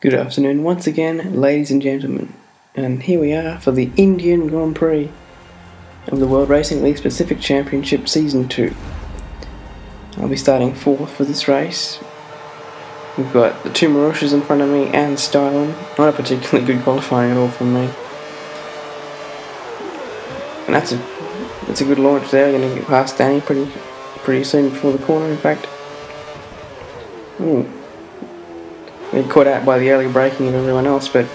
Good afternoon once again, ladies and gentlemen, and here we are for the Indian Grand Prix of the World Racing League Pacific Championship Season 2. I'll be starting fourth for this race. We've got the two Marussias in front of me and Stylen. Not a particularly good qualifying at all from me. And that's a that's a good launch there. To get past Danny pretty pretty soon before the corner, in fact. Ooh. We caught out by the early braking of everyone else, but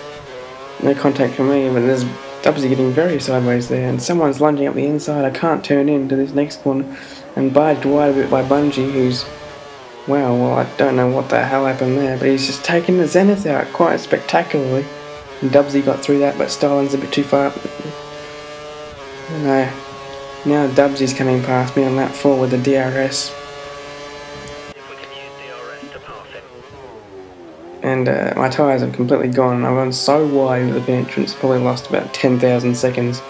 no contact from me. But there's Dubsy getting very sideways there, and someone's lunging up the inside. I can't turn into this next corner, and barged wide a bit by Bungie, who's wow. Well, I don't know what the hell happened there, but he's just taken the Zenith out quite spectacularly. And Dubsy got through that, but Stylen's a bit too far. No. Uh, now Dubsy's coming past me on that 4 with the DRS. And uh, my tyres have completely gone. I've gone so wide at the entrance, probably lost about 10,000 seconds.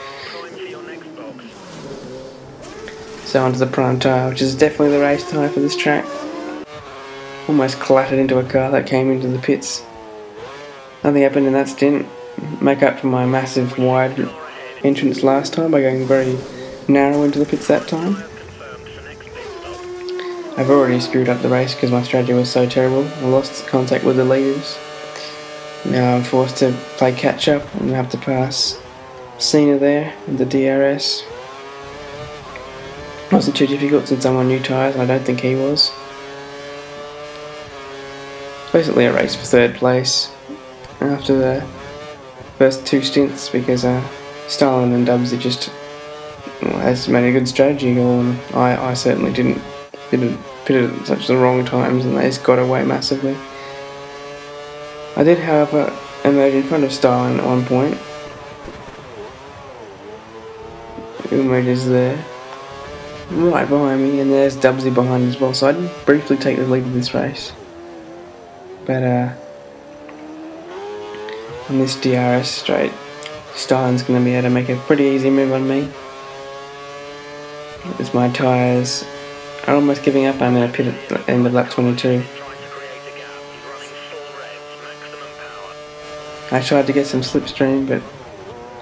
So onto the prime tyre, which is definitely the race tyre for this track. Almost clattered into a car that came into the pits. Nothing happened in that stint. Make up for my massive wide entrance last time by going very narrow into the pits that time. I've already screwed up the race because my strategy was so terrible. I lost contact with the leaders. Now I'm forced to play catch up and have to pass Cena there with the DRS. Wasn't too difficult since I'm on new tyres and I don't think he was. Basically a race for third place after the first two stints because uh, Stylen and Dubsy just well, has made a good strategy goal, and I, I certainly didn't didn't it at such the wrong times, and they just got away massively. I did, however, emerge in front of Stylen at one point. Umage is there, right behind me, and there's Dubsy behind as well. So I did briefly take the lead of this race, but uh, on this DRS straight, Stylen's going to be able to make a pretty easy move on me. As my tyres are almost giving up, I'm in a pit at the end of lap 22. I tried to get some slipstream, but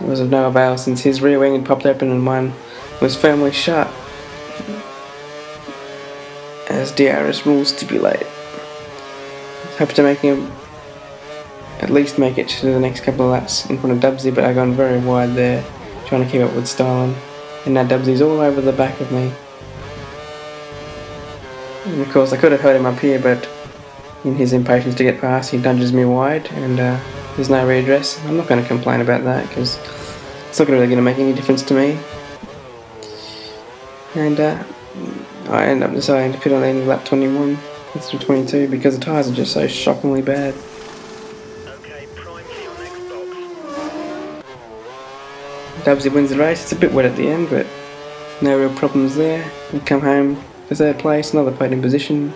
it was of no avail since his rear wing had popped open and mine was firmly shut, as DRS rules stipulate. Hope to make him at least make it to the next couple of laps in front of Dubsy, but I've gone very wide there, trying to keep up with Stylen. And now Dubsy's all over the back of me. And of course, I could have hurt him up here, but in his impatience to get past, he nudges me wide, and uh, there's no redress. I'm not going to complain about that because it's not really going to make any difference to me. And uh, I end up deciding to pit on of lap 21 instead of 22 because the tyres are just so shockingly bad. Dubsy wins the race. It's a bit wet at the end, but no real problems there. We come home for third place, another podium position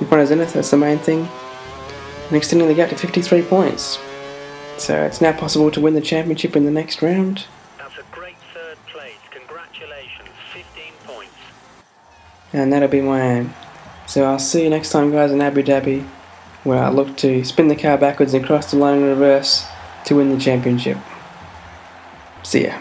in front of Zenith. That's the main thing. And extending the gap to 53 points. So it's now possible to win the championship in the next round. That's a great third place. Congratulations. 15 points. And that'll be my aim. So I'll see you next time, guys, in Abu Dhabi, where I look to spin the car backwards and cross the line in reverse to win the championship. See ya.